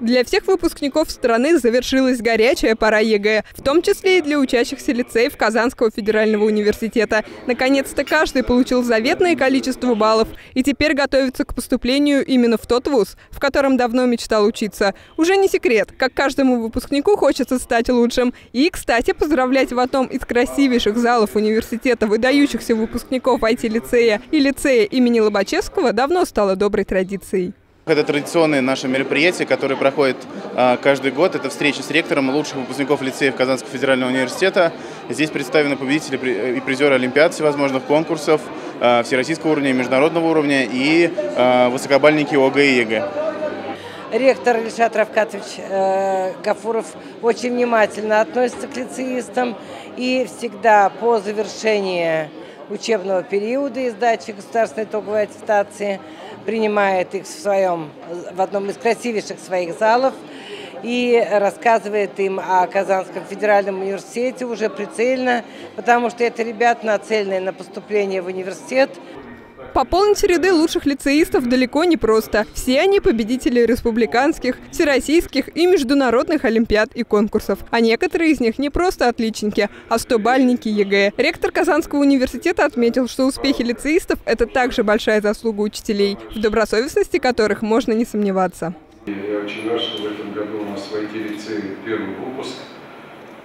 Для всех выпускников страны завершилась горячая пора ЕГЭ, в том числе и для учащихся лицеев Казанского федерального университета. Наконец-то каждый получил заветное количество баллов и теперь готовится к поступлению именно в тот вуз, в котором давно мечтал учиться. Уже не секрет, как каждому выпускнику хочется стать лучшим. И, кстати, поздравлять в одном из красивейших залов университета выдающихся выпускников IT-лицея и лицея имени Лобачевского давно стало доброй традицией. Это традиционное наше мероприятие, которое проходит а, каждый год. Это встреча с ректором лучших выпускников лицеев Казанского федерального университета. Здесь представлены победители и призеры Олимпиад всевозможных конкурсов а, всероссийского уровня и международного уровня и а, высокобальники ОГЭ и ЕГЭ. Ректор Ильшат Рафкатович э, Гафуров очень внимательно относится к лицеистам и всегда по завершении учебного периода и сдачи государственной итоговой аттестации принимает их в своем, в одном из красивейших своих залов и рассказывает им о Казанском федеральном университете уже прицельно, потому что это ребята, нацеленные на поступление в университет. Пополнить ряды лучших лицеистов далеко не просто. Все они победители республиканских, всероссийских и международных олимпиад и конкурсов. А некоторые из них не просто отличники, а стобальники ЕГЭ. Ректор Казанского университета отметил, что успехи лицеистов – это также большая заслуга учителей, в добросовестности которых можно не сомневаться. Я очень рад, что в этом году у нас в IT-лицее первый выпуск,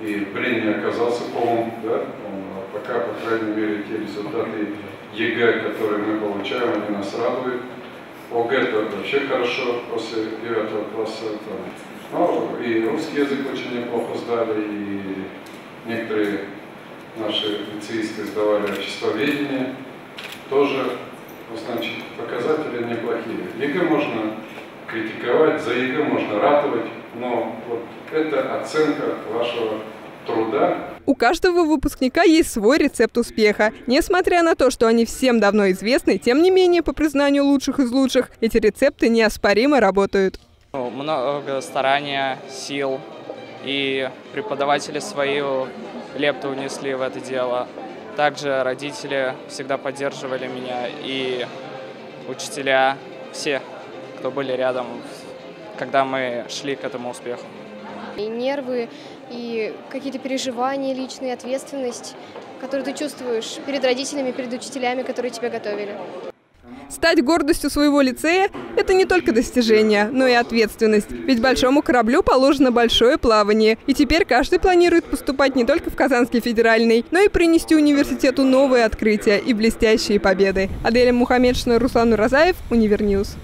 и прием оказался полным, да? Пока, по крайней мере, те результаты ЕГЭ, которые мы получаем, они нас радуют. ОГЭ это вообще хорошо после 9 класса. Там. Ну, и русский язык очень неплохо сдали, и некоторые наши лицеисты сдавали обществоведение. Тоже, значит, показатели неплохие. ЕГЭ можно критиковать, за ЕГЭ можно ратовать, но вот это оценка вашего труда. У каждого выпускника есть свой рецепт успеха. Несмотря на то, что они всем давно известны, тем не менее, по признанию лучших из лучших, эти рецепты неоспоримо работают. Ну, много старания, сил, и преподаватели свою лепту внесли в это дело. Также родители всегда поддерживали меня, и учителя, все, кто были рядом, когда мы шли к этому успеху. И нервы, и какие-то переживания личные, ответственность, которую ты чувствуешь перед родителями, перед учителями, которые тебя готовили. Стать гордостью своего лицея – это не только достижение, но и ответственность. Ведь большому кораблю положено большое плавание. И теперь каждый планирует поступать не только в Казанский федеральный, но и принести университету новые открытия и блестящие победы. Аделя Мухаммедшина, Руслан Уразаев, Универньюз.